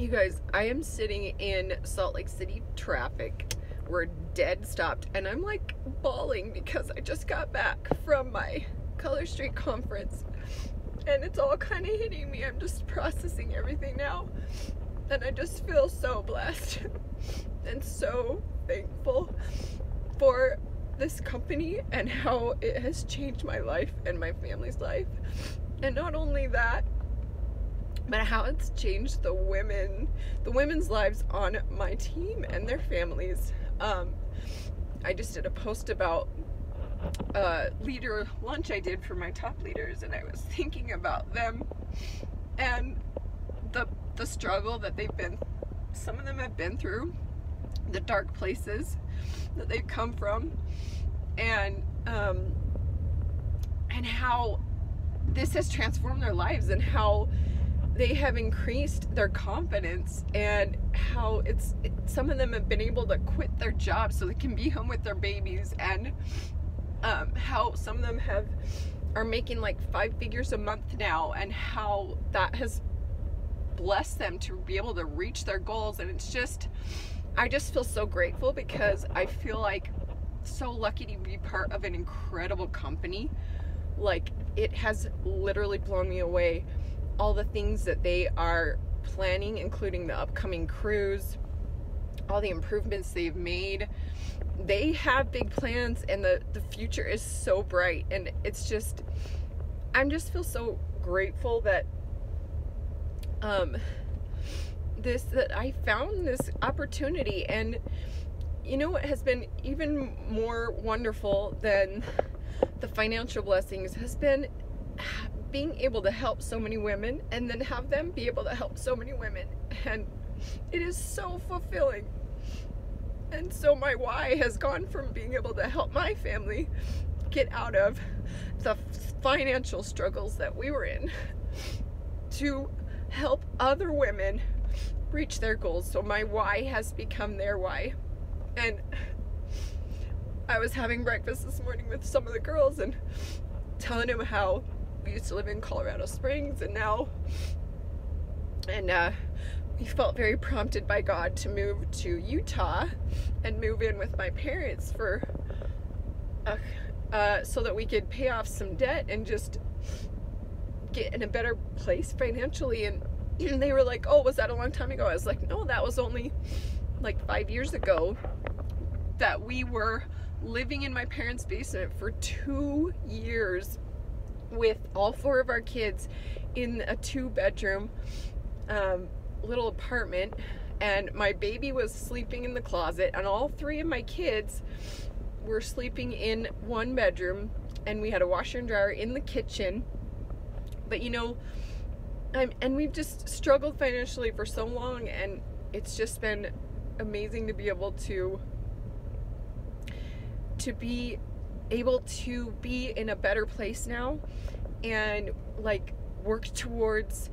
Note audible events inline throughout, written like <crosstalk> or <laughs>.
You guys, I am sitting in Salt Lake City traffic. We're dead stopped, and I'm like bawling because I just got back from my Color Street conference, and it's all kind of hitting me. I'm just processing everything now, and I just feel so blessed <laughs> and so thankful for this company and how it has changed my life and my family's life. And not only that, but how it's changed the women, the women's lives on my team and their families. Um, I just did a post about a leader lunch I did for my top leaders, and I was thinking about them and the the struggle that they've been. Some of them have been through the dark places that they've come from, and um, and how this has transformed their lives, and how they have increased their confidence and how it's it, some of them have been able to quit their jobs so they can be home with their babies and um, how some of them have are making like five figures a month now and how that has blessed them to be able to reach their goals. And it's just I just feel so grateful because I feel like so lucky to be part of an incredible company. Like it has literally blown me away all the things that they are planning, including the upcoming cruise, all the improvements they've made. They have big plans and the, the future is so bright. And it's just, I'm just feel so grateful that um, this, that I found this opportunity. And you know what has been even more wonderful than the financial blessings has been being able to help so many women and then have them be able to help so many women. And it is so fulfilling. And so my why has gone from being able to help my family get out of the financial struggles that we were in to help other women reach their goals. So my why has become their why. And I was having breakfast this morning with some of the girls and telling them how we used to live in Colorado Springs and now and uh, we felt very prompted by God to move to Utah and move in with my parents for uh, uh, so that we could pay off some debt and just get in a better place financially. And, and <clears throat> they were like oh was that a long time ago? I was like no that was only like five years ago that we were living in my parents basement for two years with all four of our kids in a two bedroom um, little apartment and my baby was sleeping in the closet and all three of my kids were sleeping in one bedroom and we had a washer and dryer in the kitchen. But you know I'm, and we've just struggled financially for so long and it's just been amazing to be able to to be able to be in a better place now and like work towards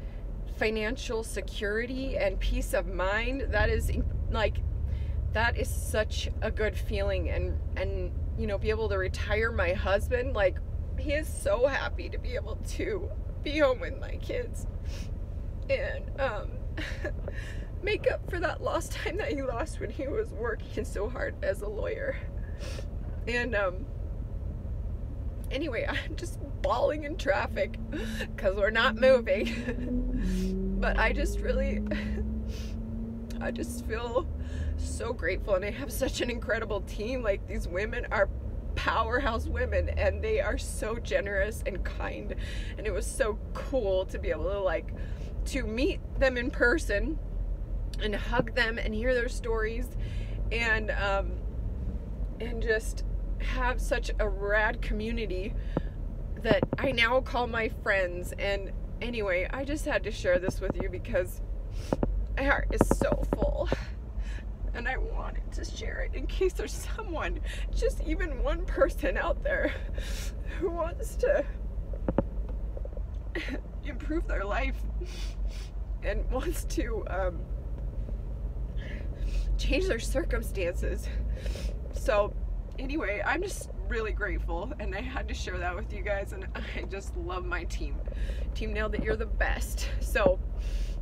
financial security and peace of mind that is like that is such a good feeling and and you know be able to retire my husband like he is so happy to be able to be home with my kids and um <laughs> make up for that lost time that he lost when he was working so hard as a lawyer. And um anyway, <laughs> I'm just bawling in traffic because we're not moving. <laughs> but I just really, <laughs> I just feel so grateful and I have such an incredible team. Like these women are powerhouse women and they are so generous and kind and it was so cool to be able to like to meet them in person and hug them and hear their stories and um and just have such a rad community that I now call my friends. And anyway, I just had to share this with you because my heart is so full. And I wanted to share it in case there's someone, just even one person out there who wants to improve their life and wants to um, change their circumstances. So, anyway, I'm just really grateful and I had to share that with you guys and I just love my team. Team Nailed It, you're the best. So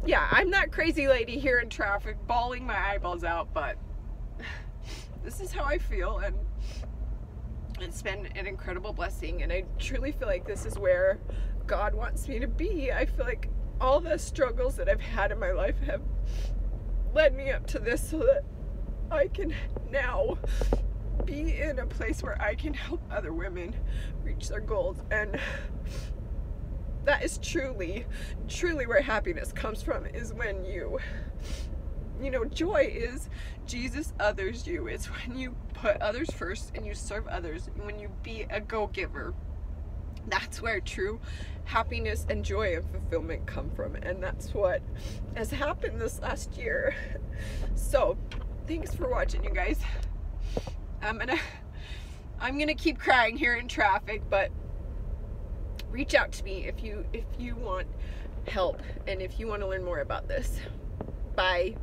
yeah, I'm that crazy lady here in traffic bawling my eyeballs out, but this is how I feel and it's been an incredible blessing and I truly feel like this is where God wants me to be. I feel like all the struggles that I've had in my life have led me up to this so that I can now be in a place where I can help other women reach their goals and that is truly truly where happiness comes from is when you you know joy is Jesus others you. It's when you put others first and you serve others when you be a go-giver. That's where true happiness and joy and fulfillment come from and that's what has happened this last year. So thanks for watching you guys Um, i'm gonna <laughs> i'm gonna keep crying here in traffic but reach out to me if you if you want help and if you want to learn more about this. Bye